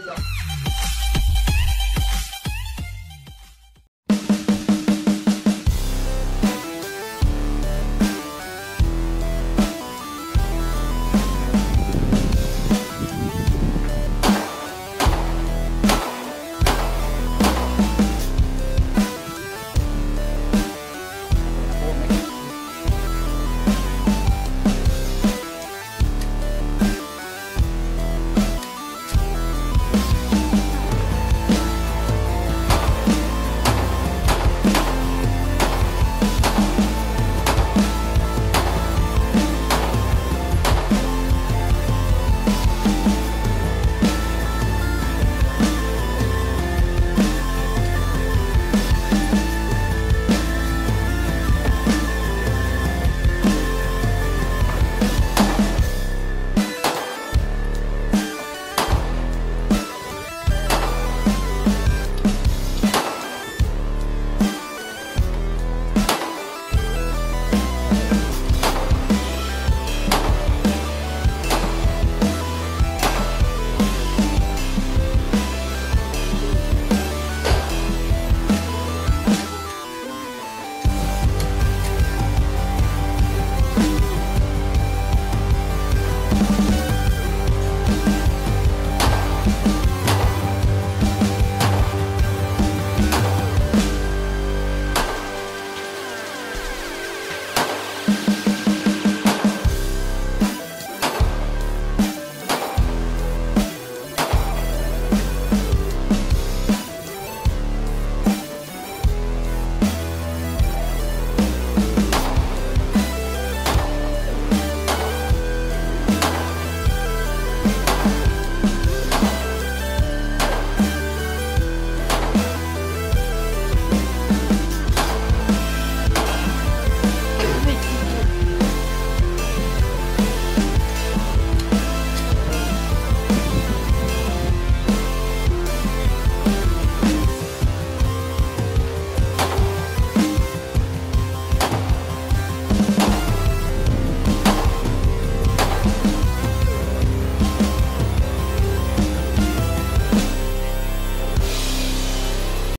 Here we go.